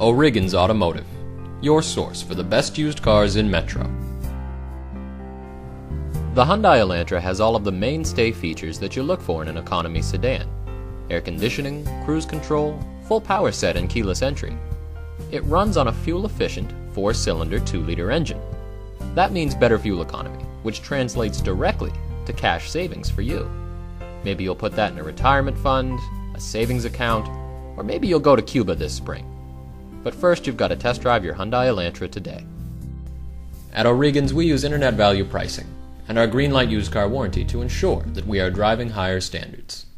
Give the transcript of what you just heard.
O'Regan's Automotive, your source for the best used cars in Metro. The Hyundai Elantra has all of the mainstay features that you look for in an economy sedan air conditioning, cruise control, full power set, and keyless entry. It runs on a fuel efficient 4 cylinder 2 liter engine. That means better fuel economy, which translates directly to cash savings for you. Maybe you'll put that in a retirement fund, a savings account, or maybe you'll go to Cuba this spring. But first, you've got to test drive your Hyundai Elantra today. At O'Regan's, we use internet value pricing and our Greenlight used car warranty to ensure that we are driving higher standards.